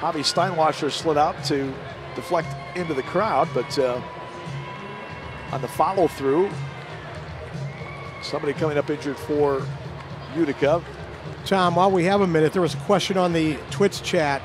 Javi Steinwasser slid out to deflect into the crowd, but uh, on the follow through, somebody coming up injured for Utica. Tom, while we have a minute, there was a question on the Twitch chat